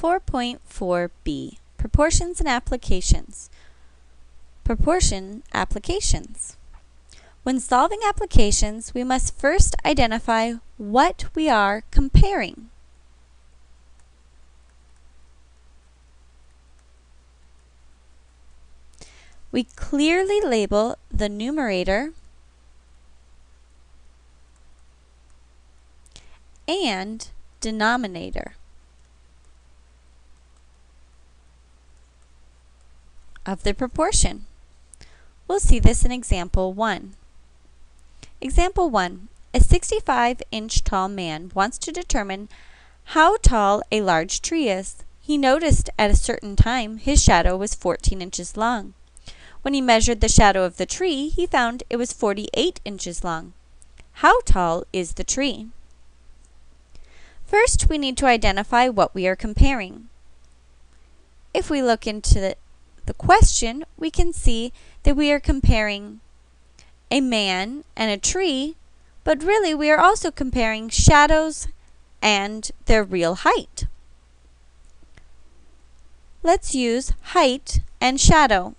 4.4b Proportions and Applications Proportion Applications When solving applications, we must first identify what we are comparing. We clearly label the numerator and denominator. Of the proportion. We'll see this in example 1. Example 1. A 65 inch tall man wants to determine how tall a large tree is. He noticed at a certain time his shadow was 14 inches long. When he measured the shadow of the tree, he found it was 48 inches long. How tall is the tree? First, we need to identify what we are comparing. If we look into the the question, we can see that we are comparing a man and a tree, but really we are also comparing shadows and their real height. Let's use height and shadow.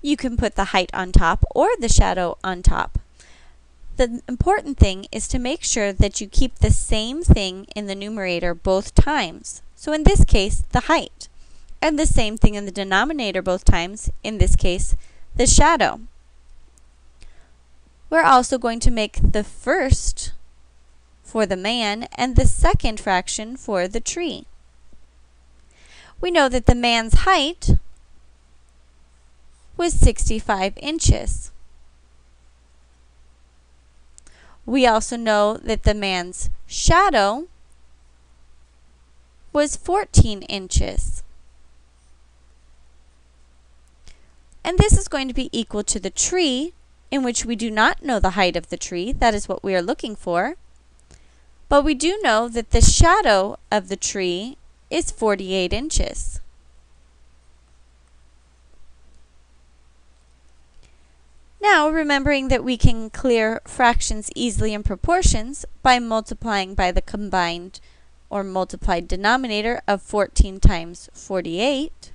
You can put the height on top or the shadow on top. The important thing is to make sure that you keep the same thing in the numerator both times. So in this case, the height. And the same thing in the denominator both times, in this case, the shadow. We're also going to make the first for the man and the second fraction for the tree. We know that the man's height was 65 inches. We also know that the man's shadow was 14 inches. And this is going to be equal to the tree, in which we do not know the height of the tree. That is what we are looking for. But we do know that the shadow of the tree is 48 inches. Now, remembering that we can clear fractions easily in proportions by multiplying by the combined or multiplied denominator of 14 times 48,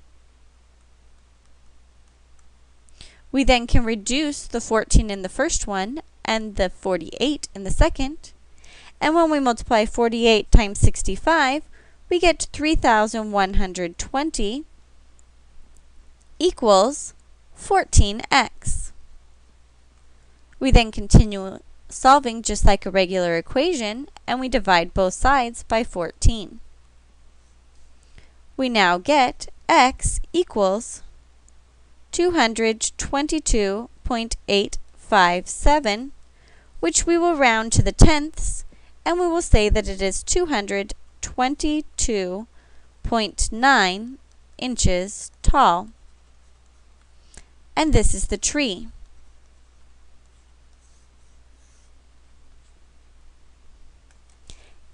we then can reduce the 14 in the first one and the 48 in the second. And when we multiply 48 times 65, we get 3,120 equals 14x. We then continue solving just like a regular equation, and we divide both sides by 14. We now get x equals 222.857, which we will round to the tenths, and we will say that it is 222.9 inches tall. And this is the tree.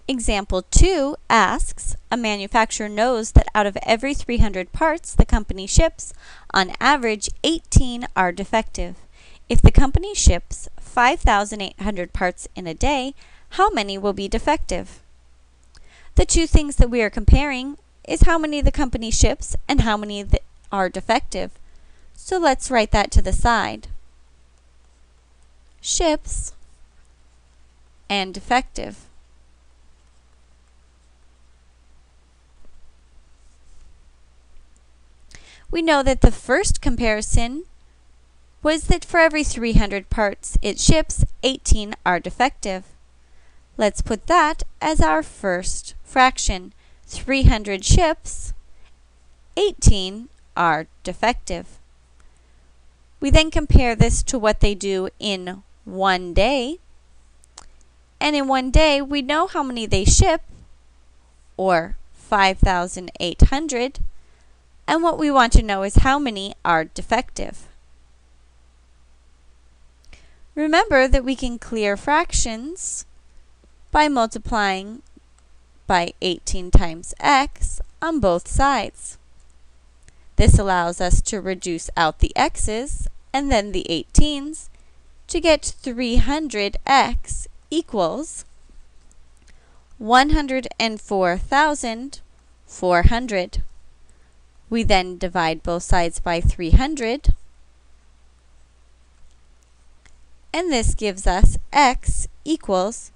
Example 2 asks, a manufacturer knows that out of every 300 parts the company ships, on average 18 are defective. If the company ships 5,800 parts in a day, how many will be defective? The two things that we are comparing is how many the company ships and how many that are defective. So let's write that to the side. Ships and defective. We know that the first comparison was that for every 300 parts it ships, 18 are defective. Let's put that as our first fraction. 300 ships, 18 are defective. We then compare this to what they do in one day. And in one day, we know how many they ship, or 5,800. And what we want to know is how many are defective. Remember that we can clear fractions by multiplying by 18 times x on both sides. This allows us to reduce out the x's and then the 18's to get 300x equals 104,400. We then divide both sides by 300. And this gives us x equals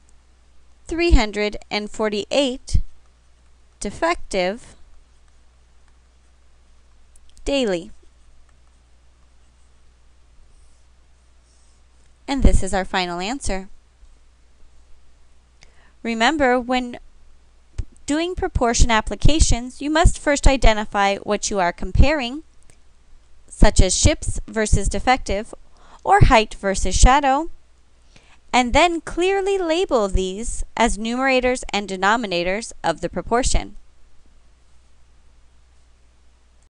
348 defective daily. And this is our final answer. Remember, when doing proportion applications, you must first identify what you are comparing, such as ships versus defective, or height versus shadow, and then clearly label these as numerators and denominators of the proportion.